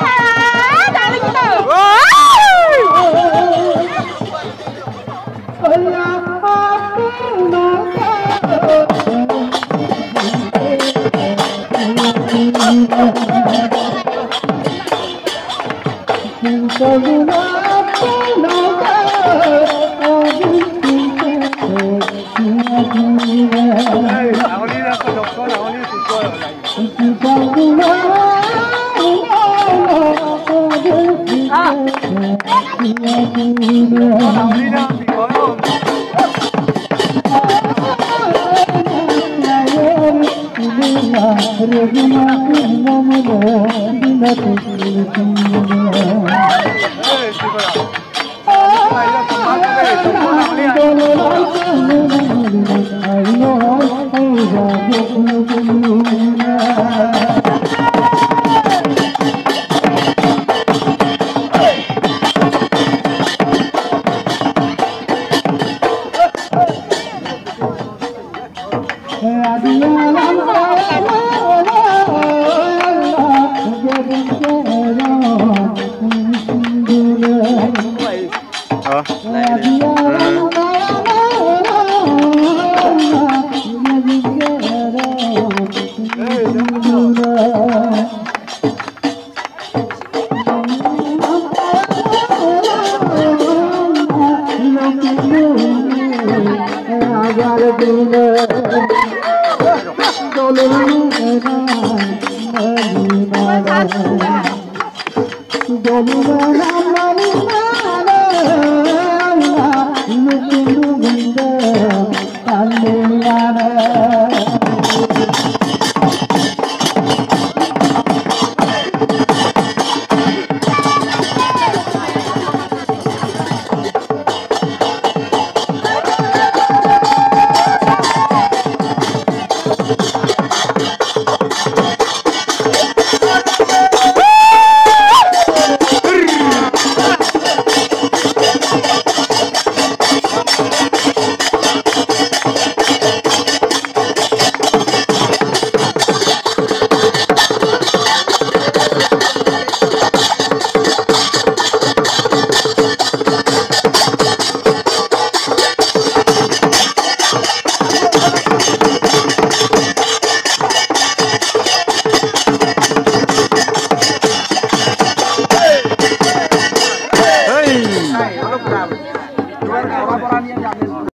哎，哪里去了？I know Golu Ram Ram Ram no.